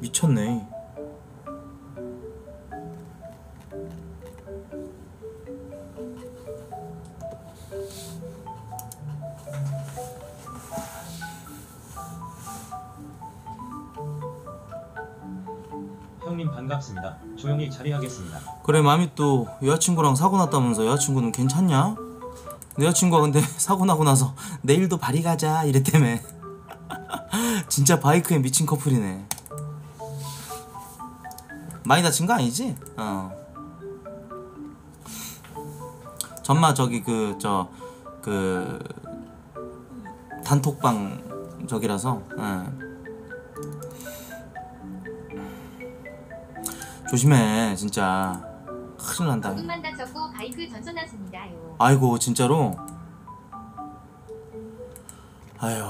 미쳤네. 반갑습니다. 조용히 자리하겠습니다. 그래 마미 또 여자친구랑 사고 났다면서 여자친구는 괜찮냐? 내 여자친구가 근데 사고 나고 나서 내일도 바리 가자 이랬다며 진짜 바이크에 미친 커플이네 많이 다친 거 아니지? 어 전마 저기 그 저 그 단톡방 저기라서 예. 조심해 진짜. 큰일 난다. 조금만 다쳤고 바이크 전손났습니다요. 아이고 진짜로? 아유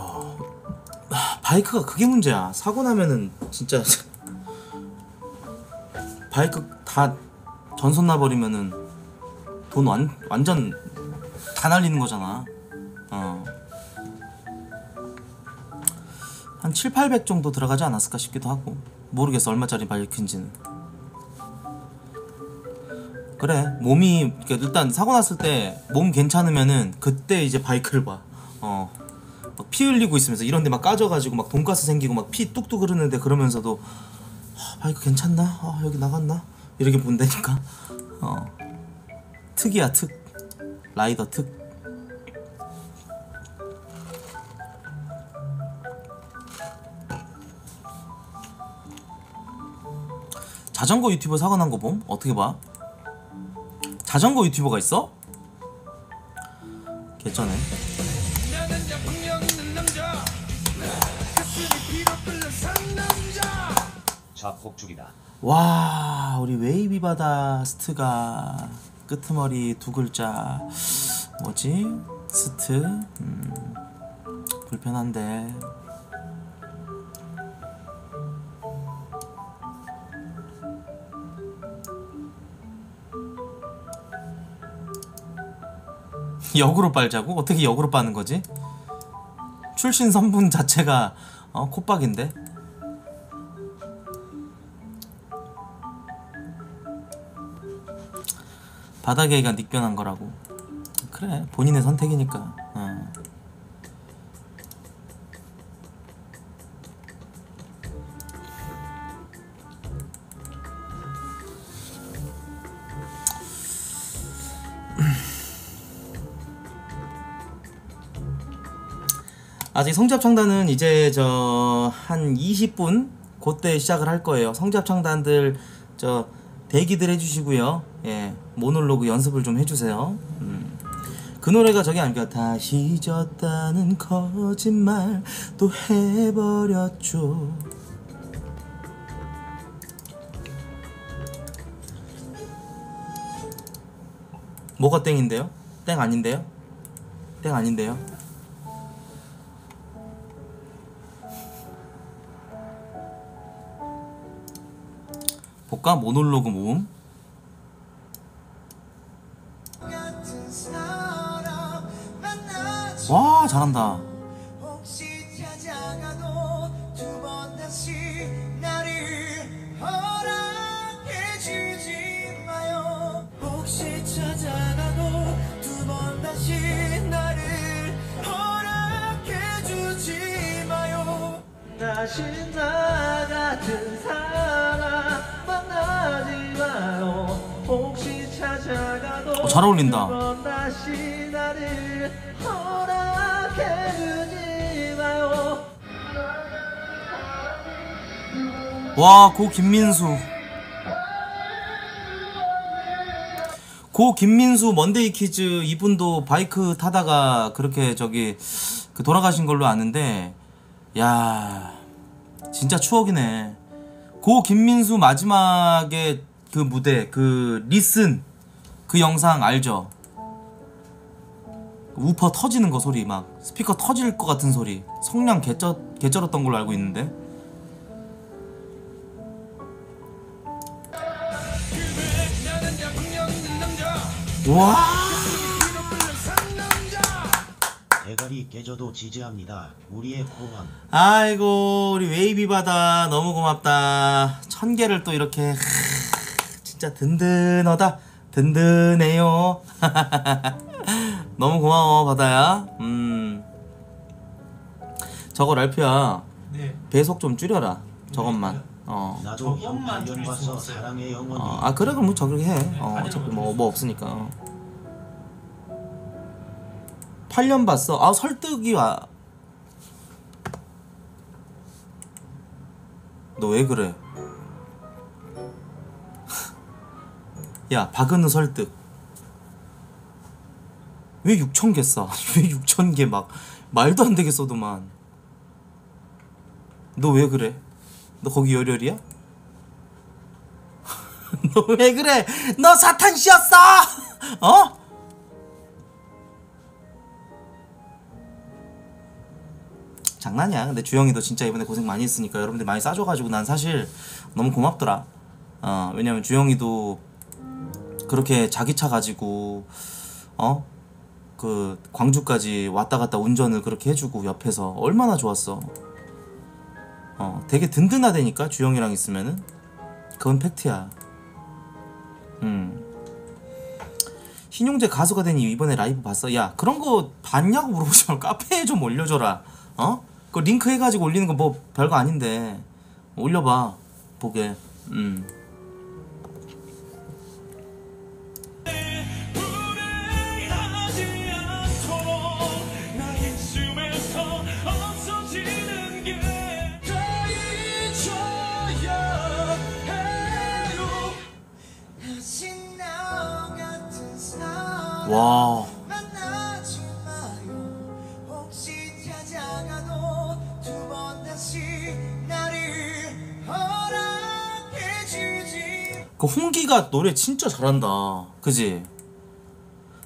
아, 바이크가 그게 문제야. 사고 나면은 진짜 바이크 다 전손 나버리면은 돈 완, 완전 다 날리는 거잖아. 어. 한 7, 800 정도 들어가지 않았을까 싶기도 하고. 모르겠어 얼마짜리 바이크인지는 그래 몸이 일단 사고 났을 때 몸 괜찮으면은 그때 이제 바이크를 봐. 어. 막피 흘리고 있으면서 이런 데 막 까져가지고 막 돈가스 생기고 막 피 뚝뚝 흐르는데 그러면서도 아 이거 괜찮나? 아 여기 나갔나? 이렇게 본다니까 어 특이야 특 라이더 특 자전거 유튜버 사고 난 거 봄? 어떻게 봐? 자전거 유튜버가 있어? 개쩌네 자폭죽이다. 와 우리 웨이비 바다 스트가 끄트머리 두 글자. 뭐지? 스트? 음, 불편한데 역으로 빨자고? 어떻게 역으로 빠는 거지? 출신 선분 자체가 어, 콧박인데? 바닥에 애가 닉변한 거라고. 그래 본인의 선택이니까. 어. 아직 성잡 창단은 이제 저 한 20분 그때 시작을 할 거예요. 성잡 창단들 저 대기들 해주시고요. 예 모놀로그 연습을 좀 해주세요. 음. 그 노래가 저기 아닙니까? 다시 졌다는 거짓말 또 해버렸죠. 뭐가 땡인데요? 땡 아닌데요? 땡 아닌데요? 볼까? 모놀로그 모음 와 잘한다 다시 잘 어울린다. 와, 고 김민수. 고 김민수 먼데이 키즈 이분도 바이크 타다가 그렇게 저기 그 돌아가신 걸로 아는데 야 진짜 추억이네. 고 김민수 마지막에 그 무대 그 리슨 그 영상 알죠? 우퍼 터지는 거 소리 막 스피커 터질 것 같은 소리 성량 개쩔 개쩔었던 걸로 알고 있는데 와 대가리 깨져도 지지합니다. 우리의 포함. 아이고 우리 웨이비 바다 너무 고맙다 천 개를 또 이렇게 하, 진짜 든든하다 든든해요. 너무 고마워 바다야. 음. 저거 랄프야. 네. 배속 좀 줄여라 저것만. 어. 나도 형 저것만 수는 봐서. 사랑의 영혼이. 어, 아 그래 그럼 저렇게 해. 어, 어차피 뭐, 뭐 없으니까. 어. 8년 봤어. 아 설득이 와. 너 왜 그래 야 박은우 설득 왜 6천 개 써? 왜 6천 개 막 말도 안 되게 써도만 너 왜 그래? 너 거기 열혈이야? 너 왜 그래? 너 사탄 씨였어! 어? 장난이야. 근데 주영이도 진짜 이번에 고생 많이 했으니까 여러분들 많이 싸줘가지고 난 사실 너무 고맙더라. 어, 왜냐면 주영이도 그렇게 자기 차 가지고 어? 그 광주까지 왔다 갔다 운전을 그렇게 해주고 옆에서 얼마나 좋았어. 어, 되게 든든하다니까 주영이랑 있으면은 그건 팩트야. 음. 신용재 가수가 된 이유 이번에 라이브 봤어? 야 그런 거 봤냐고 물어보지 말고 카페에 좀 올려줘라. 어? 그 링크 해가지고 올리는 거 뭐 별거 아닌데 올려봐. 보게. 음. 그 홍기가 노래 진짜 잘한다. 그지?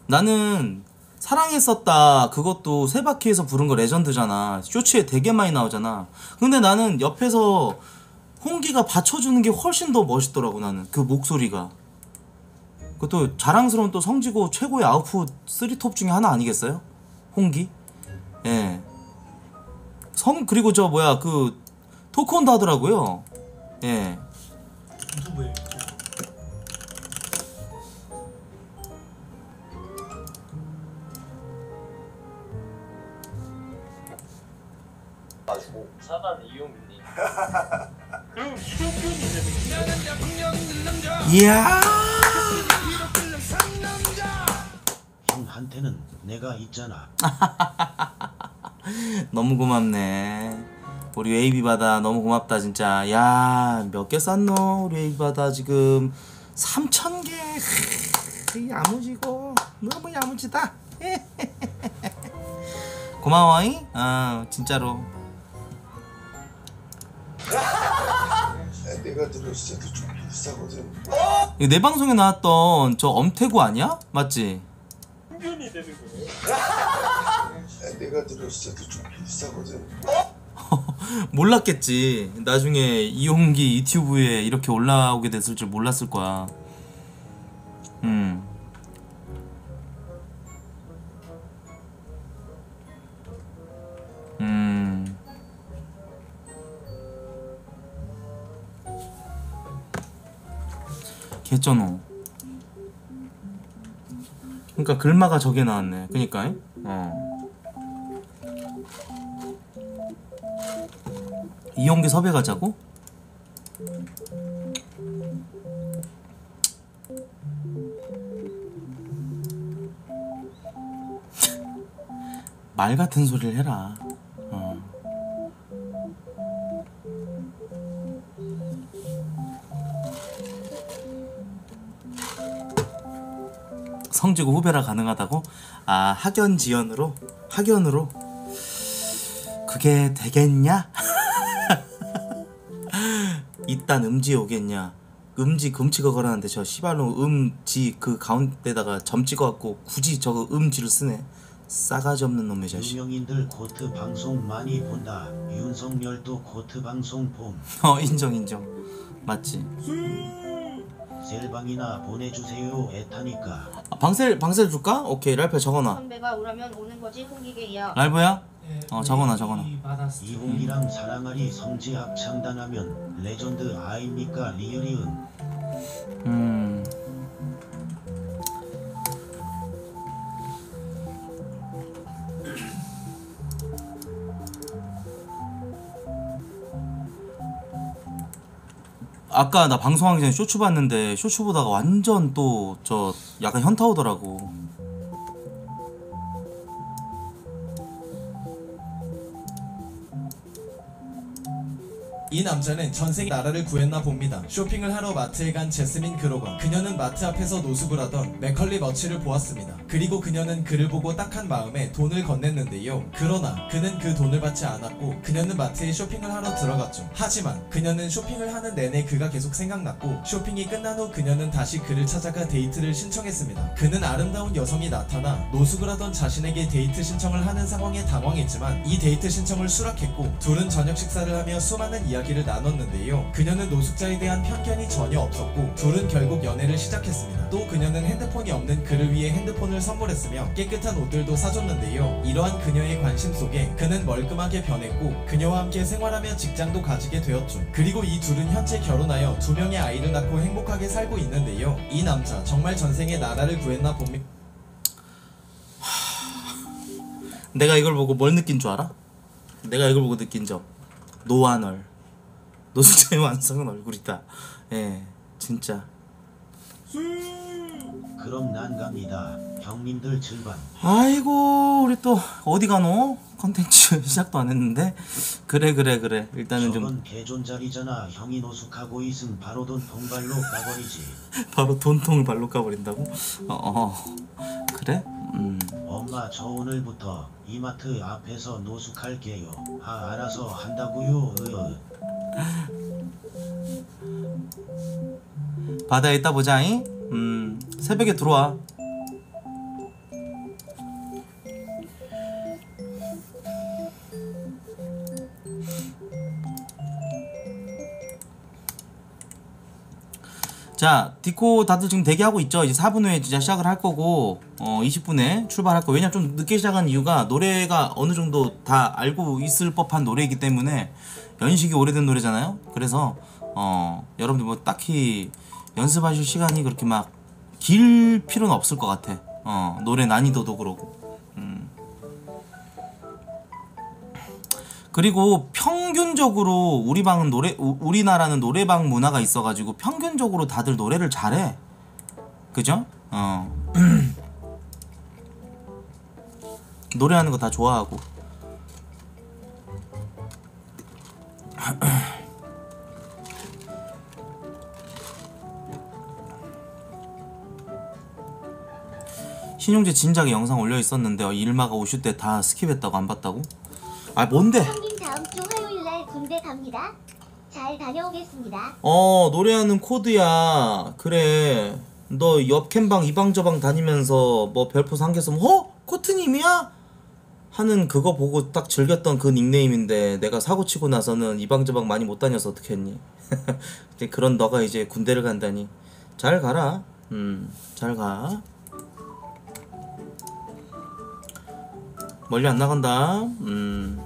나는 사랑했었다 그것도 세바퀴에서 부른 거 레전드잖아. 쇼츠에 되게 많이 나오잖아. 근데 나는 옆에서 홍기가 받쳐주는 게 훨씬 더 멋있더라고 나는 그 목소리가. 그것도 자랑스러운 또 성지고 최고의 아웃풋 3톱 중에 하나 아니겠어요? 홍기? 예. 성 그리고 저 뭐야 그 토크온도 하더라고요. 예. 유튜브에 이야. 형한테는 내가 있잖아. 너무 고맙네. 우리 웨이비 바다 너무 고맙다 진짜. 야, 몇 개 쌌노? 우리 웨이비 바다 지금 3천 개. 크, 야무지고 너무 야무지다. 고마워잉. 어, 진짜로. 내가 들었을 때도 좀 비싸거든. 이거 내 방송에 나왔던 저 엄태구 아니야? 맞지? 내가 들었을 때도 좀 비싸거든. 몰랐겠지. 나중에 이용기 유튜브에 이렇게 올라오게 됐을 줄 몰랐을 거야. 개쩌노. 그러니까 글마가 저게 나왔네. 그니까. 어. 이용기 섭외 가자고? 말 같은 소리를 해라. 성지고 후배라 가능하다고? 아 학연 지연으로 학연으로 그게 되겠냐? 이딴 음지 오겠냐? 음지 금치가 걸었는데 저 시발로 음지 그 가운데다가 점 찍어갖고 굳이 저거 음지를 쓰네. 싸가지 없는 놈의 자식. 유명인들 코트 방송 많이 본다. 윤석열도 코트 방송 봄. 어 인정 인정. 맞지. 셀방이나 보내주세요 애타니까. 아, 방셀 방셀 줄까? 오케이 랄페 적어놔. 선배가 오라면 오는 거지 홍기계야. 랄브야? 예, 어, 적어놔, 적어놔. 이 바다 스트림. 이홍이랑 사랑아리 성지 합창단하면 레전드 아닙니까 리얼이은. 음. 아까 나 방송하기 전에 쇼츠 봤는데 쇼츠 보다가 완전 또 저 약간 현타 오더라고. 이 남자는 전생 나라를 구했나 봅니다. 쇼핑을 하러 마트에 간 제스민 그로건. 그녀는 마트 앞에서 노숙을 하던 맥컬리 머치를 보았습니다. 그리고 그녀는 그를 보고 딱한 마음에 돈을 건넸는데요. 그러나 그는 그 돈을 받지 않았고 그녀는 마트에 쇼핑을 하러 들어갔죠. 하지만 그녀는 쇼핑을 하는 내내 그가 계속 생각났고 쇼핑이 끝난 후 그녀는 다시 그를 찾아가 데이트를 신청했습니다. 그는 아름다운 여성이 나타나 노숙을 하던 자신에게 데이트 신청을 하는 상황에 당황했지만 이 데이트 신청을 수락했고 둘은 저녁 식사를 하며 수많은 이야기 를 나눴는데요. 그녀는 노숙자에 대한 편견이 전혀 없었고 둘은 결국 연애를 시작했습니다. 또 그녀는 핸드폰이 없는 그를 위해 핸드폰을 선물했으며 깨끗한 옷들도 사줬는데요. 이러한 그녀의 관심 속에 그는 멀끔하게 변했고 그녀와 함께 생활하며 직장도 가지게 되었죠. 그리고 이 둘은 현재 결혼하여 두 명의 아이를 낳고 행복하게 살고 있는데요. 이 남자 정말 전생에 나라를 구했나 봅니다. 내가 이걸 보고 뭘 느낀 줄 알아? 내가 이걸 보고 느낀 점 노완얼 노숙자의 완성은 얼굴이다. 예, 진짜. 그럼 난 갑니다. 형님들 즐방. 아이고 우리 또 어디 가노? 컨텐츠 시작도 안 했는데 그래 그래 그래 일단은 좀 저건 개존잘이잖아. 형이 노숙하고 있음 바로 돈통 발로 까버리지. 바로 돈통을 발로 까버린다고? 어, 어. 그래? 음 엄마 저 오늘부터 이마트 앞에서 노숙할게요. 아 알아서 한다고요. 으. 바다에 있다 보자잉? 음 새벽에 들어와. 자 디코 다들 지금 대기하고 있죠? 이제 4분 후에 진짜 시작을 할 거고 어 20분에 출발할 거 왜냐면 좀 늦게 시작한 이유가 노래가 어느 정도 다 알고 있을 법한 노래이기 때문에 연식이 오래된 노래잖아요. 그래서 어 여러분들 뭐 딱히 연습하실 시간이 그렇게 막 길 필요는 없을 것 같아. 어 노래 난이도도 그러고. 음. 그리고 평균적으로 우리 방은 노래 우- 우리나라는 노래방 문화가 있어가지고 평균적으로 다들 노래를 잘해. 그죠? 어. 노래하는 거 다 좋아하고 신용재 진작에 영상 올려 있었는데 어, 일마가 오실 때 다 스킵했다고 안 봤다고? 아 뭔데? 형님 다음 주 화요일 날 군대 갑니다. 잘 다녀오겠습니다. 어 노래하는 코드야 그래 너 옆 캠방 이방 저방 다니면서 뭐 별표 삼겼으면 어? 코트님이야? 하는 그거 보고 딱 즐겼던 그 닉네임인데 내가 사고 치고 나서는 이방저방 많이 못 다녀서 어떡했니? 이제 그런 너가 이제 군대를 간다니. 잘 가라. 음 잘 가. 멀리 안 나간다. 음